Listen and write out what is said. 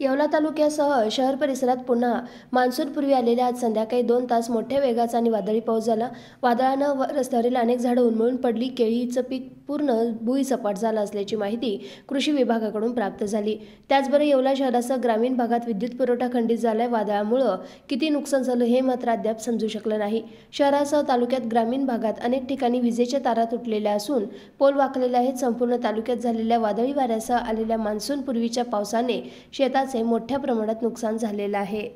येवला तालुक्यासह शहर परिसरात पुन्हा मान्सूनपूर्वी आलेल्या आज संध्याकाळी दोन तास मोठ्या वेगाचा आणि वादळी पाऊस झाला. वादळानं व रस्त्यावरील अनेक झाडं उन्मळून पडली. केळीचं पीक पूर्ण भुईसपाट झाला असल्याची माहिती कृषी विभागाकडून प्राप्त झाली. त्याचबरोबर येवला शहरासह ग्रामीण भागात विद्युत पुरवठा खंडित झालाय वादळामुळं किती नुकसान झालं हे मात्र अद्याप समजू शकलं नाही. शहरासह तालुक्यात ग्रामीण भागात अनेक ठिकाणी विजेच्या तारा तुटलेल्या असून पोल वाकलेले आहेत. संपूर्ण तालुक्यात झालेल्या वादळी वाऱ्यासह आलेल्या मान्सूनपूर्वीच्या पावसाने शेताचे मोठ्या प्रमाणात नुकसान झालेलं आहे.